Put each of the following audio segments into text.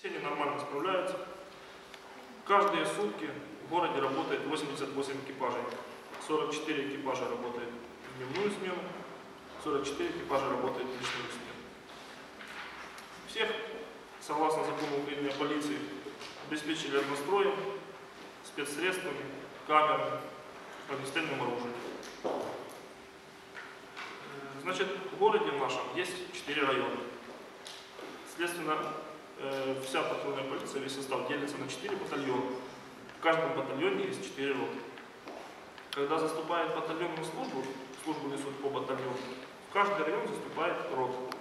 Все они нормально справляются. Каждые сутки в городе работает 88 экипажей. 44 экипажа работает в дневную смену, 44 экипажа работает в ночную смену. Всех, согласно закону Украины полиции, обеспечили одностроем, спецсредствами, камерами, огнестрельным оружием. Э, Значит, в городе нашем есть 4 района. Следственно, э, вся патрульная полиция, весь состав делится на 4 батальона. В каждом батальоне есть 4 роты. Когда заступает батальон на службу, службу несут по батальону, в каждый район заступает рота.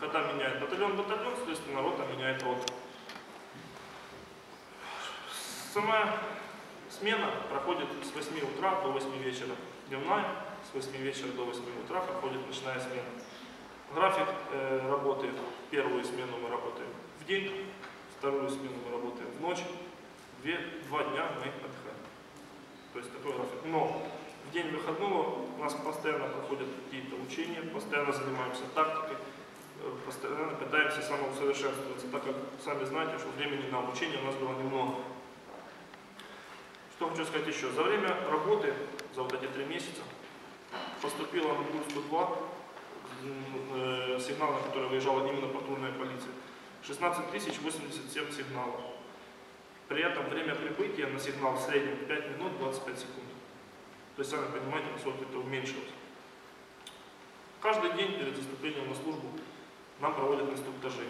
Когда меняет батальон батальон, следственно, рота меняет роту. Сама смена проходит с 8 утра до 8 вечера. Дневная с 8 вечера до 8 утра проходит ночная смена. График э, работы, первую смену мы работаем в день, вторую смену мы работаем в ночь, две, два дня мы отдыхаем. То есть такой график. Но в день выходного у нас постоянно проходят какие-то учения, постоянно занимаемся тактикой, э, постоянно пытаемся самоусовершенствоваться, так как сами знаете, что времени на обучение у нас было немного. Что хочу сказать еще. За время работы, за вот эти три месяца, поступило на пульс 102 э, сигнал, на который выезжала именно патрульная полиция. 16 тысяч 87 сигналов. При этом время прибытия на сигнал в среднем 5 минут 25 секунд. То есть, сами понимаете, насколько это уменьшилось. Каждый день перед заступлением на службу нам проводят инструктажи.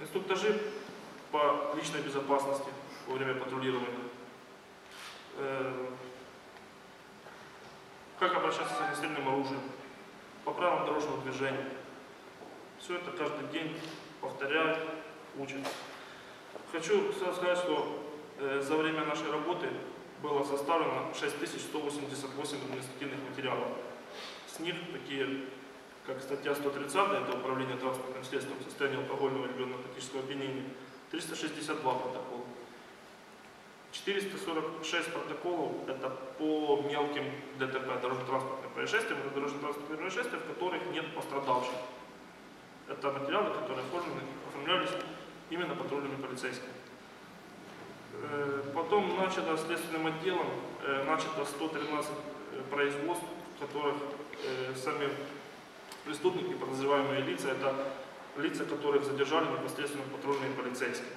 Инструктажи по личной безопасности во время патрулирования. Э, Как обращаться с огнестрельным оружием, правилам дорожного движения. Все это каждый день повторяют, учат. Хочу сказать, что э, за время нашей работы было составлено 6188 административных материалов. С них такие, как статья 130, это управление транспортным средством в состоянии алкогольного или наркотического опьянения, 362 протокола. 446 протоколов это по мелким ДТП, дорожно-транспортным происшествиям, это дорожно-транспортные происшествия, в которых нет пострадавших. Это материалы, которые оформлены, оформлялись именно патрульными полицейскими. Э, Потом начато следственным отделом, э, начато 113 э, производств, в которых сами преступники, подозреваемые лица, это лица, которых задержали непосредственно патрульные полицейские.